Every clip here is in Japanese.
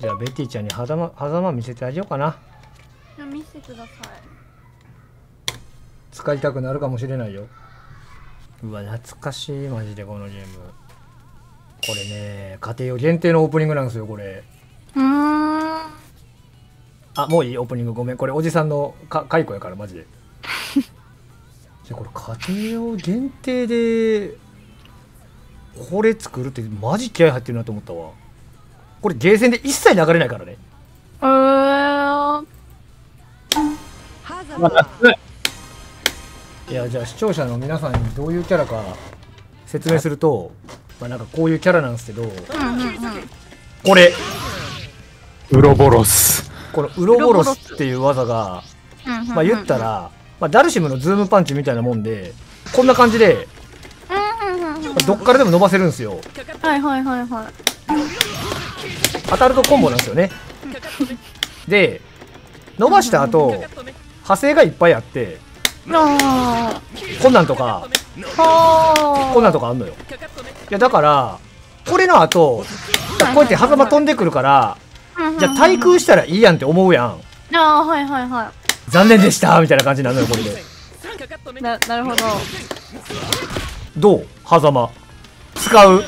じゃあベティちゃんに狭間狭間見せてあげようかな。見せてください。使いたくなるかもしれないよ。うわ懐かしいマジでこのゲーム。これね家庭用限定のオープニングなんですよこれ。うーん。あもういいオープニング。ごめん。これおじさんのか解雇やからマジで。じゃあこれ家庭用限定でこれ作るってマジ気合入ってるなと思ったわこれゲーセンで一切流れないからね。えー、いやじゃあ視聴者の皆さんにどういうキャラか説明するとまあなんかこういうキャラなんですけどうんうんうんこれ。ウロボロス。このウロボロスっていう技がうん。うんうんまあ言ったら、まあ、ダルシムのズームパンチみたいなもんでこんな感じでうんうんうんうん。どっからでも伸ばせるんですよ。はいはいはいはい当たるとコンボなんですよね。で伸ばした後派生がいっぱいあってあこんなんとかこんなんとかあんのよ。いやだからこれの後こうやって狭間飛んでくるからーじゃあ対空したらいいやんって思うやん。あーはいはいは残念でしたみたいな感じになるのよこれで。いななるほど。どう？狭間。使う？うん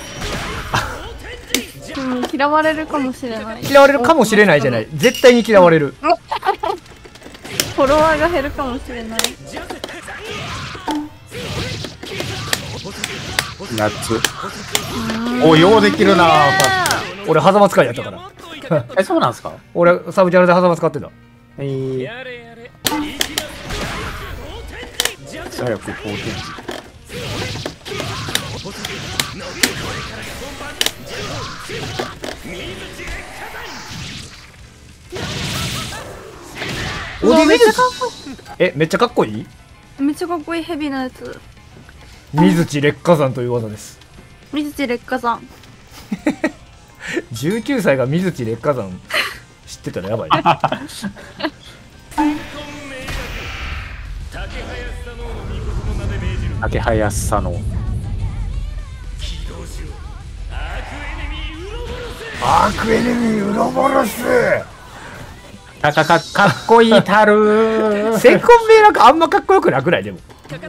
嫌われるかもしれない。嫌われるかもしれないじゃない。絶対に嫌われる。フォロワーが減るかもしれない。夏。おようできるな俺狭間使いやったから。えそうなんですか？俺サブキャラで狭間使ってた。えー、早く好天オディめっちゃかっこえめっちゃかっこいい？いいめっちゃかっこいいヘビなやつ。水地劣化山という技です。水地劣化山。19歳が水地劣化山。知ってたらやばいね。竹林さのアークエネミーウロボロスかかかかっこいいたる先行名なんかあんまかっこよくなくない？でも。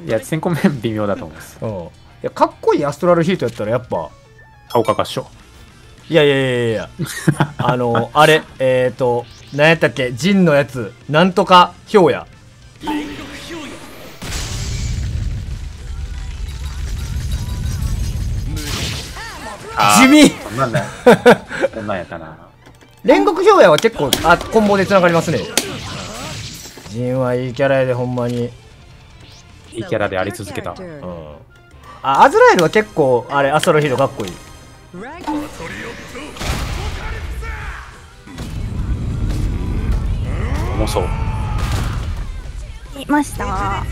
いや先行面微妙だと思います。うん。いやかっこいいアストラルヒートやったらやっぱ。顔かかっしょ。いやいやいやいやあのあれえっ、ー、と何やったっけ？ジンのやつ。なんとか氷やあー地味。なんだなんやったな煉獄氷やは結構あコンボでつながりますね。ジンはいいキャラやでほんまに。いいキャラであり続けた。うん。あアズラエルは結構あれアストラルヒートかっこいい。重そう。いました。は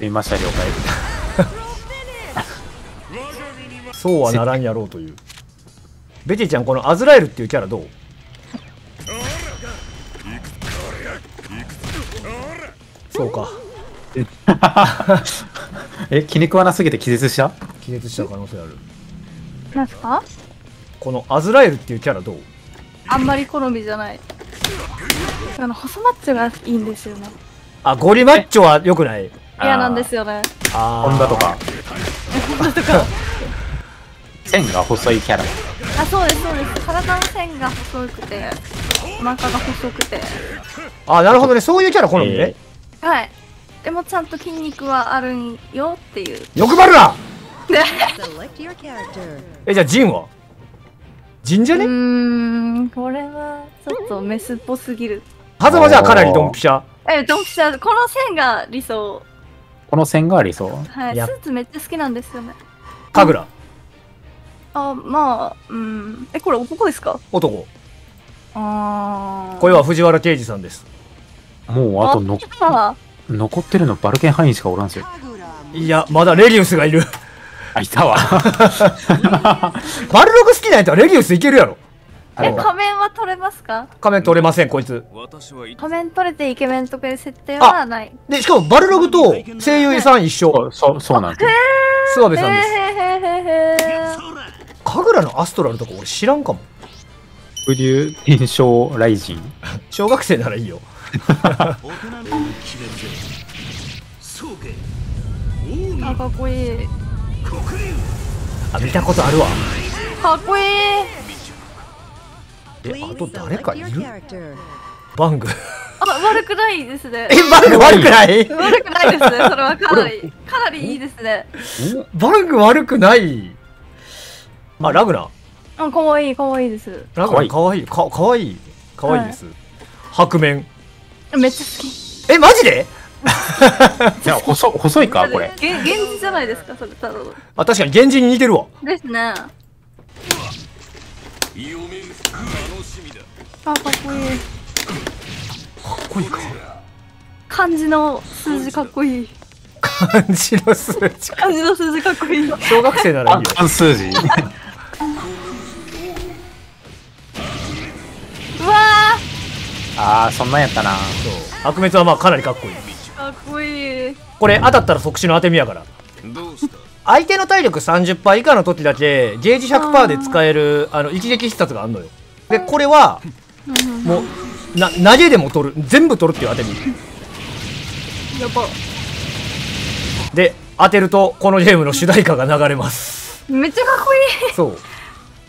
見ました了解。ーいそうはならんやろうという。ベティちゃんこのアズラエルっていうキャラどう？そうか。え 気に食わなすぎて気絶した？気絶した可能性ある。なんすか？このアズラエルっていうキャラどう？あんまり好みじゃない。あの細マッチョがいいんですよね。あゴリマッチョは良くない？嫌なんですよね。あホンダとか線が細いキャラ。あそうですそうです。体の線が細くてお腹が細くて。あなるほどね。そういうキャラ好みね、はい。でもちゃんと筋肉はあるんよっていう。欲張るな。Select your character. えじゃあジンは？ジンじゃうねーんこれはちょっとメスっぽすぎる。はざまじゃあかなりドンピシャ。えドンピシャこの線が理想。この線がありそうはいやスーツめっちゃ好きなんですよね。神楽あまあうん。えこれ男ですか？男。あー。これは藤原啓治さんです。もうあとのあ残ってるのバルケンハインしかおらんすよ。いやまだレリウスがいる。あいたわ。バルログ好きなやつはレリウスいけるやろ。え仮面は取れますか？仮面取れませんこいつ。仮面取れてイケメンとかいう設定はない。でしかもバルログと声優さん一緒。そうそうそうなんですよ。諏訪部さんです。へーへーへーへー。へ神楽のアストラルとか俺知らんかも。風流天正ライジン。小学生ならいいよ。あかっこいいあ見たことあるわ。かっこいいえ Please あと誰かいる？バング。あ悪くないですね。えバング悪くない？悪くないですね。それはかなりかなりいいですね。バング悪くないあラグナあかわいいかわいいです。ラグナかわい。いかかわいいかわいいです、白面。めっちゃ好き。えマジで？いや、細、細いかこれ。げ現実じゃないですかそれただの。あ確かに源氏に似てるわ。ですね。あかっこいい。かっこいいか。漢字の数字かっこいい。漢字の数値漢字の数字かっこいい。小学生ならいいよ。関数字。ああ、そんなんやったな。そう。白滅はまあかなりかっこいい。ーかっこいい。これ当たったら即死の当て身やから。相手の体力30%以下の時だけゲージ100%で使えるあの一撃必殺があるのよ。でこれはもうな投げでも取る。全部取るっていう当て身。やば。で当てるとこのゲームの主題歌が流れます。めっちゃかっこいい。そう。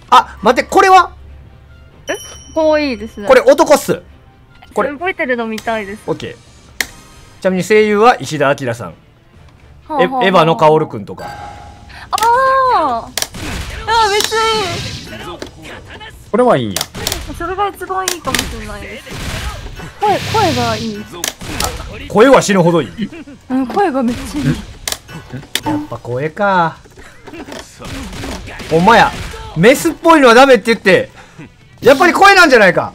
あ待ってこれは？かわいいですね。これ男っすこれ。動いてるの見たいです。OK ちなみに声優は石田明さん。エエヴァの薫くんとか。あー。あーめっちゃいい。これはいいんや。それが一番いいかもしれないです。声声がいい。声は死ぬほどいい。うん声がめっちゃいい。やっぱ声か。ほんまやメスっぽいのはダメって言ってやっぱり声なんじゃないか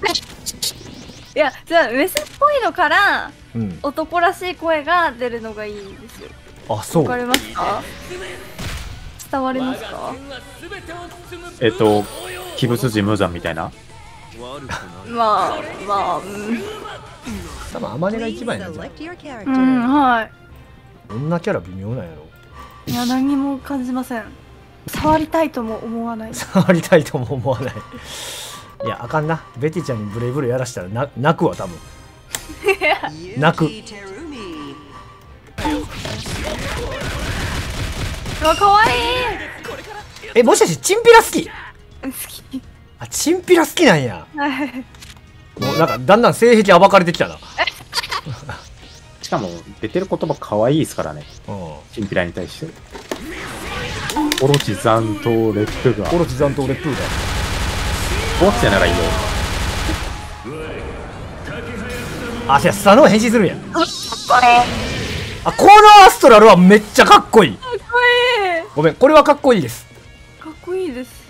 いやじゃあメスっぽいのからうん。男らしい声が出るのがいいんですよ。あそう。わかりますか？伝わりますか？えっと、鬼物寺無惨みたいな？まあまあうん、多分アマネが一番やね。select your character. うん、はい。どんなキャラ微妙なんやろ？いや何も感じません。触りたいとも思わない。触りたいとも思わないいやあかんな。ベティちゃんにブレイブルやらしたらな泣くわ多分。泣く。わかわい。いえもしかしてチンピラ好き？好き。あチンピラ好きなんや。はい。もうなんかだんだん性癖暴かれてきたな。しかも、出てる言葉可愛いですからね。うん。チンピラに対して。オロチ残党レップが。オロチ残党レップーオロチならいいよ。だあじゃあスタノー変身するんや。あこのアストラルはめっちゃかっこいい。かっこいい。ごめんこれはかっこいいです。かっこいいです。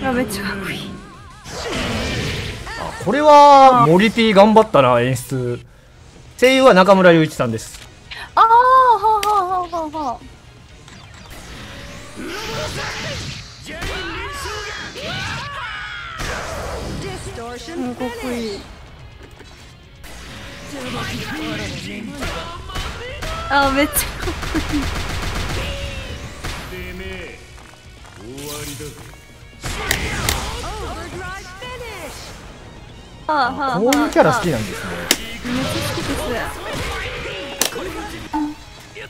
いやめっちゃかっこいい。あこれはモリピー頑張ったな演出。声優は中村雄一さんです。ああはあはあはあはあかっこいいあめっちゃかっこいい.はあはあこういうキャラ好きななんですね。めっちゃ好き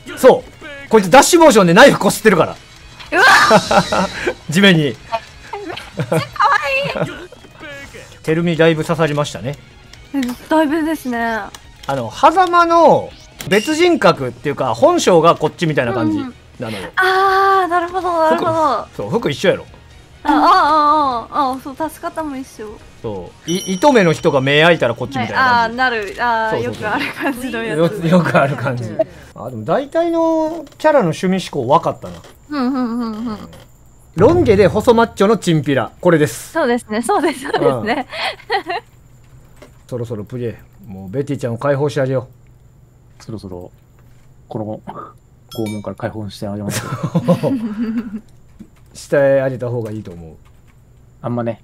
ですそう。こいつダッシュモーションでナイフこすってるから。うわ地面にテルミだいぶ刺さりましたね。だいぶですね。あの狭間の別人格っていうか本性がこっちみたいな感じうんなのよ、ああなるほどなるほど。あそう服一緒やろ。あああああそう助かったも一緒。そう。い糸目の人が目開いたらこっちみたいなああ感じ、なる。ああよくある感じのやよつよくある感じ。あでも大体のキャラの趣味思考分かったな。うんうんうんうんロン毛で細マッチョのチンピラ。これです。そうですね。そうですそうですね。そろそろプリエ。もうベティちゃんを解放してあげよそろそろ、この拷問から解放してあげます。うしてあげた方がいいと思う。あんまね、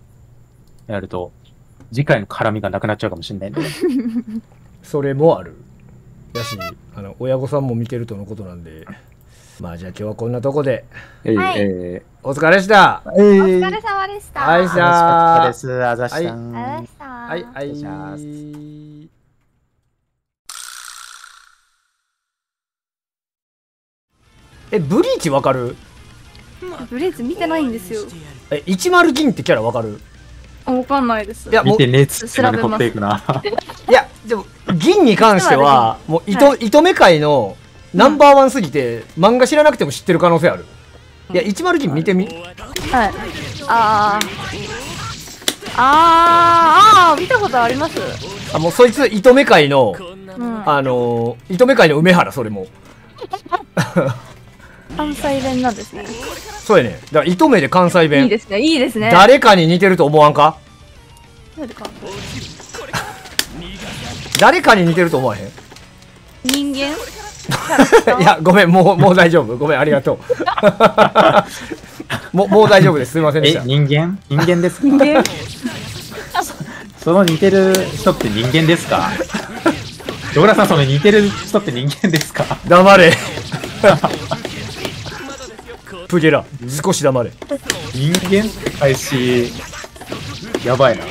やると、次回の絡みがなくなっちゃうかもしれないんで。それもある。やしあの親御さんも見てるとのことなんでまあじゃあ今日はこんなとこでえい、はいえお疲れでしたおー、疲れ様でした。はい楽しかったです。あざしたん。ありがとうございました。はいはいしますえブリーチわかる？ブレイズ見てないんですよ。え10銀ってキャラわかる？あわかんないです。いやもう見てっつってっていくな。いやでも銀に関しては もう糸,、糸目界のナンバーワンすぎて、漫画知らなくても知ってる可能性あるいや10銀見てみはい。あー。あー、あー、見たことあります。あもうそいつ糸目界のうん。あのー、糸目界の梅原それも 関西弁なんですね。そうやねだから糸目で関西弁いいですね、いいですね。誰かに似てると思わんか 誰かに似てると思わへん？人間？いやごめんもうもう大丈夫。ごめんありがとう。もうもう大丈夫です。すみませんでしえた、人間？人間ですか？人間。その似てる人って人間ですか？ドグラさん、その似てる人って人間ですか？黙れ。プゲラ。少し黙れ。人間って開始、やばいな。